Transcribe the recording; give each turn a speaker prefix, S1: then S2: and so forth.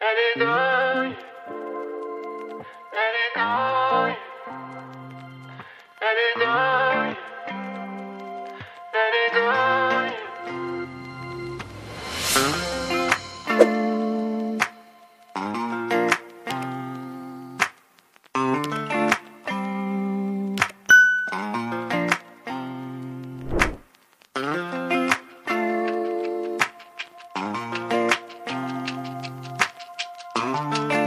S1: Let it go.
S2: Thank